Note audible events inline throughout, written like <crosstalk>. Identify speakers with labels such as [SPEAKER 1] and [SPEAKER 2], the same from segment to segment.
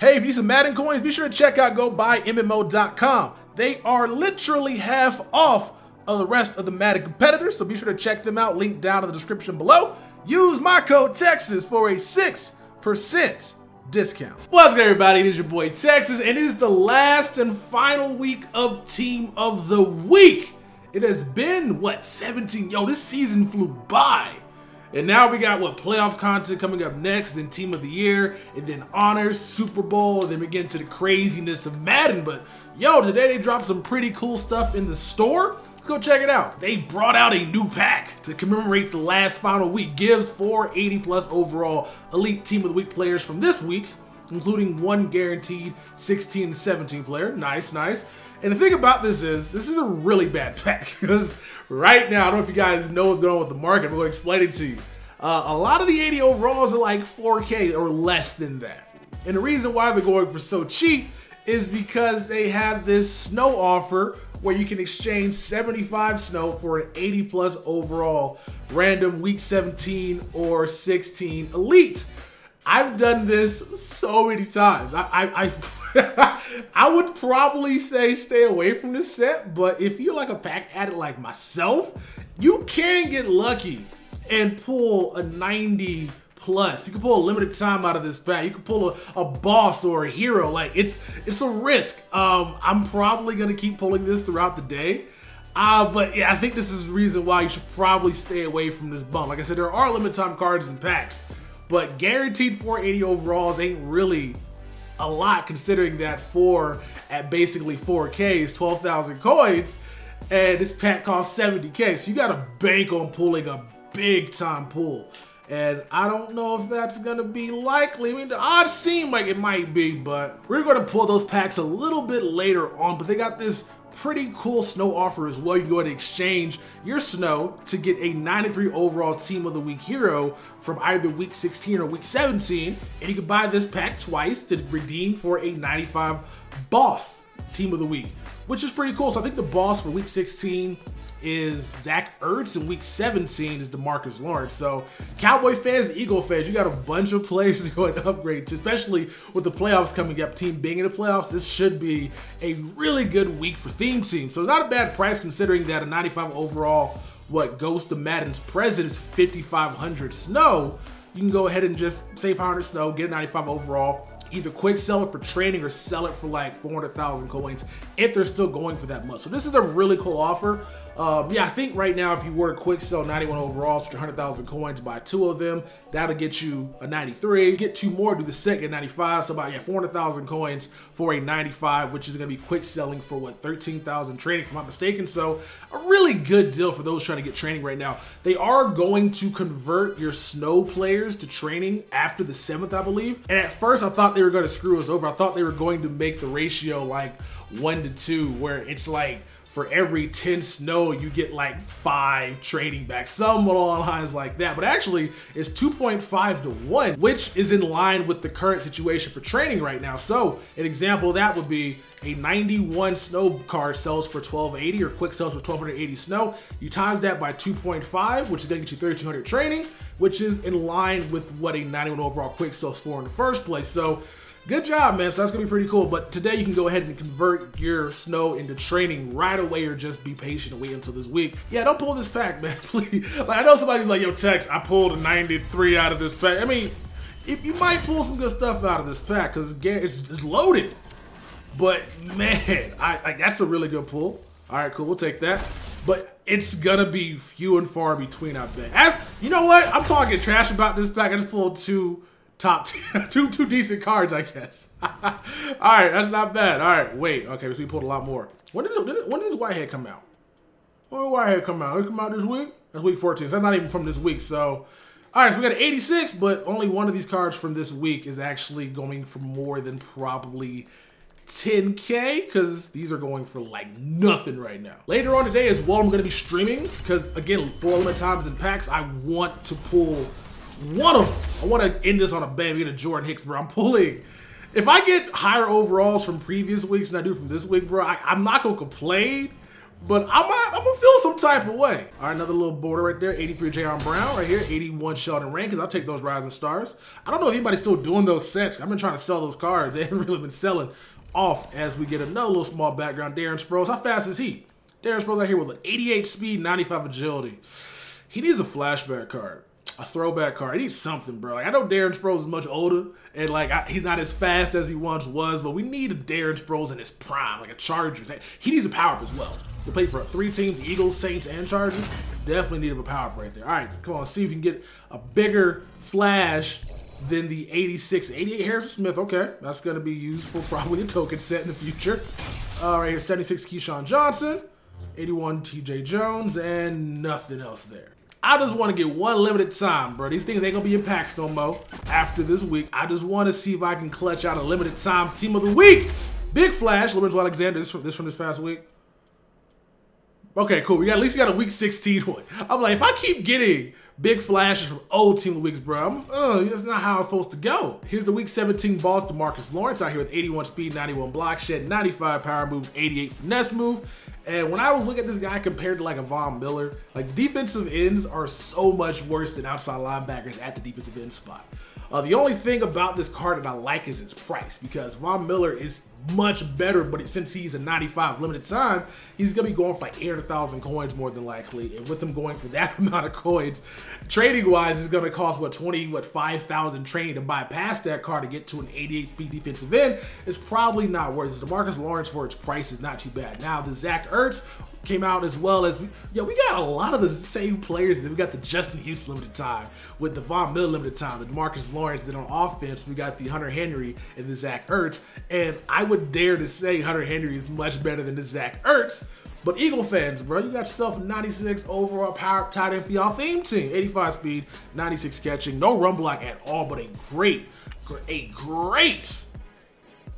[SPEAKER 1] Hey, if you need some Madden coins, be sure to check out GoBuyMMO.com. They are literally half off of the rest of the Madden competitors, so be sure to check them out. Link down in the description below. Use my code TEXAS for a 6% discount. What's good, everybody? It is your boy Texas, and it is the last and final week of Team of the Week. It has been, what, 17? Yo, this season flew by. And now we got what playoff content coming up next, then Team of the Year, and then Honors, Super Bowl, and then we get into the craziness of Madden. But yo, today they dropped some pretty cool stuff in the store. Let's go check it out. They brought out a new pack to commemorate the last final week. Gives four 80 plus overall Elite Team of the Week players from this week's, including one guaranteed 16 and 17 player. Nice, nice. And the thing about this is, this is a really bad <laughs> pack because right now, I don't know if you guys know what's going on with the market. I'm going to explain it to you. Uh, a lot of the 80 overalls are like 4K or less than that. And the reason why they're going for so cheap is because they have this snow offer where you can exchange 75 snow for an 80 plus overall random week 17 or 16 elite. I've done this so many times. I, I, I <laughs> I would probably say stay away from this set, but if you're like a pack addict like myself, you can get lucky and pull a 90 plus. You can pull a limited time out of this pack. You can pull a, a boss or a hero. Like it's it's a risk. Um, I'm probably gonna keep pulling this throughout the day. Uh, but yeah, I think this is the reason why you should probably stay away from this bump. Like I said, there are limited time cards and packs, but guaranteed 480 overalls ain't really a lot considering that four at basically 4K is 12,000 coins and this pack costs 70K. So you got to bank on pulling a big time pull. And I don't know if that's gonna be likely. I mean, the odds seem like it might be, but we're gonna pull those packs a little bit later on. But they got this pretty cool snow offer as well. You can go ahead and exchange your snow to get a 93 overall team of the week hero from either week 16 or week 17. And you can buy this pack twice to redeem for a 95 boss team of the week, which is pretty cool. So I think the boss for week 16 is Zach Ertz, and week 17 is Demarcus Lawrence. So, Cowboy fans, Eagle fans, you got a bunch of <laughs> players going to upgrade to, especially with the playoffs coming up. Team being in the playoffs, this should be a really good week for theme teams. So, it's not a bad price considering that a 95 overall, what goes to Madden's present is 5,500 snow. You can go ahead and just save 500 snow, get a 95 overall, either quick sell it for training or sell it for like 400,000 coins if they're still going for that much. So this is a really cool offer. Um, yeah, I think right now if you were to quick sell 91 overall for 100,000 coins, buy two of them, that'll get you a 93. Get two more, do the second 95. So about yeah, 400,000 coins for a 95, which is going to be quick selling for what 13,000 training, if I'm not mistaken. So a really good deal for those trying to get training right now. They are going to convert your snow players to training after the seventh, I believe. And at first, I thought they were going to screw us over. I thought they were going to make the ratio like one to two, where it's like for every 10 snow, you get like five trading back, some along lines like that. But actually, it's 2.5 to 1, which is in line with the current situation for training right now. So, an example of that would be a 91 snow card sells for 1280 or quick sells for 1280 snow. You times that by 2.5, which is gonna get you 3200 training, which is in line with what a 91 overall quick sells for in the first place. So, Good job, man. So that's gonna be pretty cool. But today you can go ahead and convert your snow into training right away or just be patient and wait until this week. Yeah, don't pull this pack, <laughs> man, please. Like I know somebody's like, yo, Tex, I pulled a 93 out of this pack. I mean, if you might pull some good stuff out of this pack because it's, it's, loaded. But man, I, I, that's a really good pull. All right, cool. We'll take that. But it's gonna be few and far between, I bet. As, you know what? I'm talking trash about this pack. I just pulled two top <laughs> two two decent cards, I guess. <laughs> All right, that's not bad. All right, wait. Okay, so we pulled a lot more. When did, when did this Whitehead come out? When did Whitehead come out? It come out this week? That's week 14. So that's not even from this week. So, all right, so we got an 86, but only one of these cards from this week is actually going for more than probably 10k because these are going for like nothing right now. Later on today as well, I'm going to be streaming because again, for limit times and packs, I want to pull one of them. I want to end this on a bang. We get a Jordan Hicks, bro. I'm pulling. If I get higher overalls from previous weeks than I do from this week, bro, I, am not going to complain. But I'm, I'm gonna feel some type of way. All right, another little border right there. 83 Jayon Brown right here. 81 Sheldon Rankins. I'll take those Rising Stars. I don't know if anybody's still doing those sets. I've been trying to sell those cards. <laughs> They haven't really been selling off as we get another little small background. Darren Sproles. How fast is he? Darren Sproles right here with an 88 speed, 95 agility. He needs a flashback card a throwback card. He needs something, bro. Like, I know Darren Sproles is much older and like I, he's not as fast as he once was, but we need a Darren Sproles in his prime, like a Chargers. He needs a power up as well. To play for three teams: Eagles, Saints, and Chargers. Definitely need a power up right there. All right, come on, see if you can get a bigger flash than the 86, 88 Harrison Smith. Okay, that's gonna be used for probably a token set in the future. All right, here's 76 Keyshawn Johnson, 81 TJ Jones, and nothing else there. I just want to get one limited time, bro. These things ain't gonna be in packs no more after this week. I just want to see if I can clutch out a limited time team of the week. Big Flash, Lorenzo Alexander. This from this from this past week. Okay, cool. We got at least got a week 16 one. I'm like, if I keep getting big flashes from old team weeks, bro, I'm, uh, that's not how I'm supposed to go. Here's the week 17 balls DeMarcus Lawrence out here with 81 speed, 91 block shed, 95 power move, 88 finesse move. And when I was looking at this guy compared to like a Von Miller, like defensive ends are so much worse than outside linebackers at the defensive end spot. Uh, the only thing about this card that I like is its price because Von Miller is much better, but since he's a 95 limited time, he's gonna be going for like 800,000 coins more than likely. And with him going for that <laughs> amount of coins, trading wise, it's gonna cost what 20, what 5,000 trading to bypass that car to get to an 88 speed defensive end. It's probably not worth it. DeMarcus Lawrence for its price is not too bad. Now the Zach Ertz came out as well as we, yeah, we got a lot of the same players. We got the Justin Houston limited time with the Von Miller limited time, the Marcus Lawrence. Then on offense, we got the Hunter Henry and the Zach Ertz. And I would dare to say Hunter Henry is much better than the Zach Ertz. But Eagle fans, bro, you got yourself a 96 overall power tight end for y'all theme team. 85 speed, 96 catching, no run block at all, but a great, a great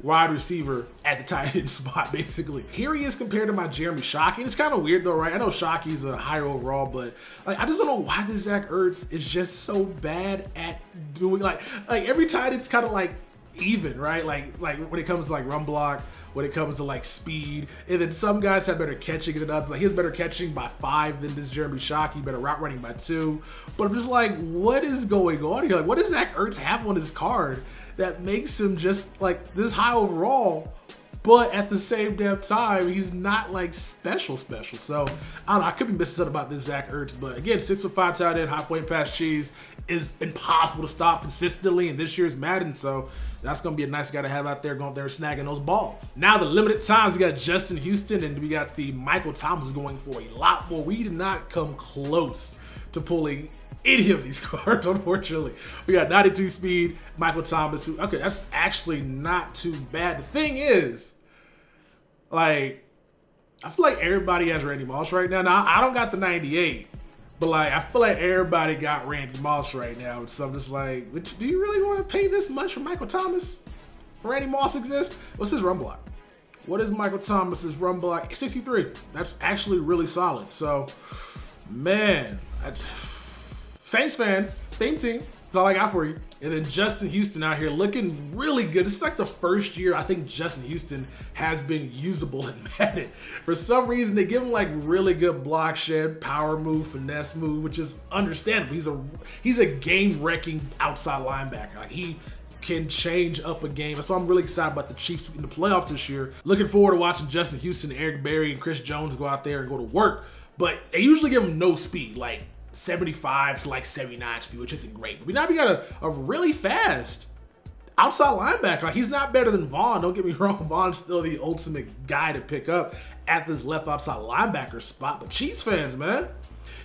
[SPEAKER 1] wide receiver at the <laughs> tight end spot, basically. Here he is compared to my Jeremy Shockey. It's kind of weird though, right? I know Shockey's a higher overall, but like I just don't know why this Zach Ertz is just so bad at doing like like every time it's kind of like even, right? Like like when it comes to like run block, when it comes to like speed. And then some guys have better catching than others. Like he has better catching by five than this Jeremy Shockey, better route running by two. But I'm just like, what is going on here? Like, what does Zach Ertz have on his card that makes him just like this high overall? But at the same damn time, he's not like special special. So I don't know. I could be missing something about this Zach Ertz, but again, six foot five tight end, high point pass cheese is impossible to stop consistently in this year's Madden. So that's gonna be a nice guy to have out there going up there snagging those balls. Now the limited times we got Justin Houston and we got the Michael Thomas going for a lot more. We did not come close to pulling any of these <laughs> cards, unfortunately. We got 92 speed, Michael Thomas. Who, okay, that's actually not too bad. The thing is, like, I feel like everybody has Randy Moss right now. Now, I don't got the 98, but like, I feel like everybody got Randy Moss right now. So I'm just like, do you really want to pay this much for Michael Thomas? Randy Moss exists? What's his run block? What is Michael Thomas's run block? 63. That's actually really solid. So, man, I just, Saints fans, same team. That's all I got for you. And then Justin Houston out here looking really good. This is like the first year I think Justin Houston has been usable <laughs> in Madden. For some reason, they give him like really good block shed, power move, finesse move, which is understandable. He's a he's a game wrecking outside linebacker. Like he can change up a game. That's why I'm really excited about the Chiefs in the playoffs this year. Looking forward to watching Justin Houston, Eric Berry, and Chris Jones go out there and go to work. But they usually give him no speed. Like 75 to like 79 speed, which isn't great. But we now we got a, a really fast outside linebacker. Like he's not better than Von. Don't get me <laughs> wrong. Von's still the ultimate guy to pick up at this left outside linebacker spot. But Chiefs fans, man,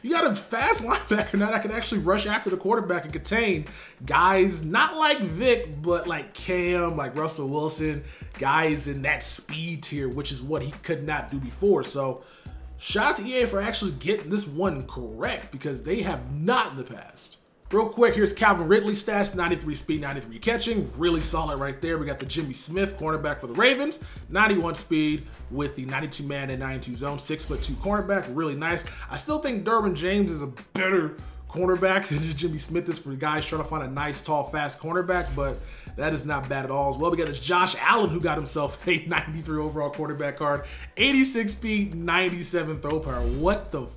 [SPEAKER 1] you got a fast <laughs> linebacker now that can actually rush after the quarterback and contain guys not like Vick, but like Cam, like Russell Wilson, guys in that speed tier, which is what he could not do before. So Shout out to EA for actually getting this one correct because they have not in the past. Real quick, here's Calvin Ridley stats, 93 speed, 93 catching, really solid right there. We got the Jimmy Smith cornerback for the Ravens, 91 speed with the 92 man and 92 zone, six foot two cornerback, really nice. I still think Derwin James is a better cornerback than Jimmy Smith is for the guys trying to find a nice, tall, fast cornerback, but That is not bad at all. As well, we got this Josh Allen who got himself <laughs> a 93 overall quarterback card, 86 speed, 97 throw power. What the,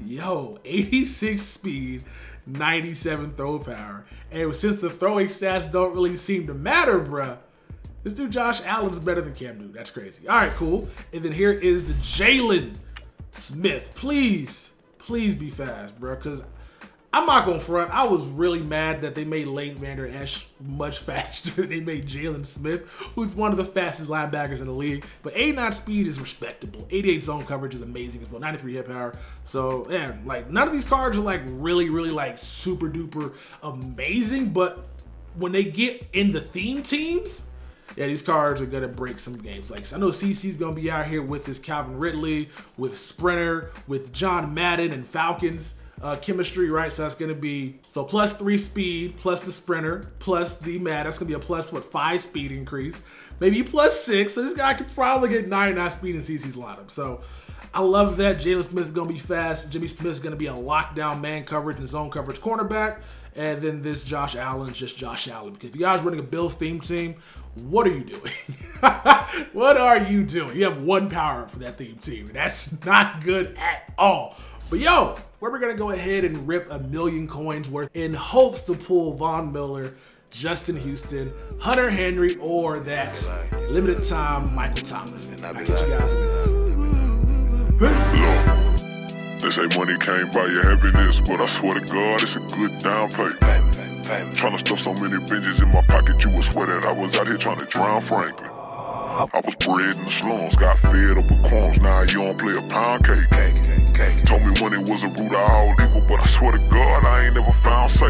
[SPEAKER 1] yo, 86 speed, 97 throw power. And since the throwing stats don't really seem to matter, bruh, this dude Josh Allen's better than Cam Newton. That's crazy. All right, cool. And then here is the Jaylon Smith. Please, please be fast, bro, because I'm not to front. I was really mad that they made Leighton Vander Esch much <laughs> faster than they made Jaylon Smith, who's one of the fastest linebackers in the league. But 89 speed is respectable. 88 zone coverage is amazing as well. 93 hit power. So, yeah, like none of these cards are like really, really like super duper amazing. But when they get in the theme teams, yeah, these cards are gonna break some games. Like I know CC's gonna be out here with this Calvin Ridley, with Sprinter, with John Madden and Falcons uh, chemistry, right? So that's gonna be so plus three speed, plus the sprinter, plus the mad, That's gonna be a plus what five speed increase, maybe plus six. So this guy could probably get 99 speed in CC's lineup. So I love that. Jaylon Smith's gonna be fast. Jimmy Smith's gonna be a lockdown man coverage and zone coverage cornerback. And then this Josh Allen's just Josh Allen. Because if you guys running a Bills theme team, what are you doing? <laughs> what are you doing? You have one power for that theme team. That's not good at all. But yo, where we're gonna go ahead and rip a million coins worth in hopes to pull Von Miller, Justin Houston, Hunter Henry, or that limited time Michael Thomas. I'll catch you guys in the
[SPEAKER 2] Look, they say money can't buy your happiness, but I swear to God, it's a good down payment. Trying to stuff so many binges in my pocket, you would swear that I was out here trying to drown Franklin. I was bred in the slums, got fed up with crumbs, now you don't play a pound cake. cake, cake. Told me when it was a root of all evil, but I swear to God, I ain't never found safe.